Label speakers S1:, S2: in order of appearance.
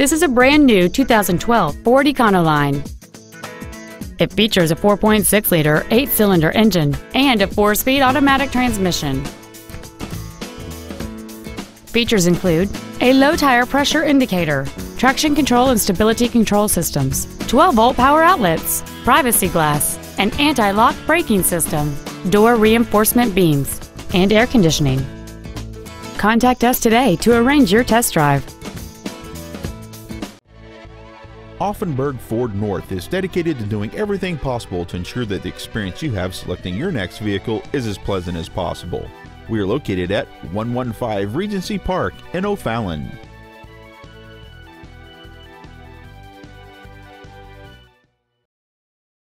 S1: This is a brand new 2012 Ford Econoline. It features a 4.6-liter, eight-cylinder engine and a four-speed automatic transmission. Features include a low tire pressure indicator, traction control and stability control systems, 12-volt power outlets, privacy glass, an anti-lock braking system, door reinforcement beams, and air conditioning. Contact us today to arrange your test drive.
S2: Auffenberg Ford North is dedicated to doing everything possible to ensure that the experience you have selecting your next vehicle is as pleasant as possible. We are located at 115 Regency Park in O'Fallon.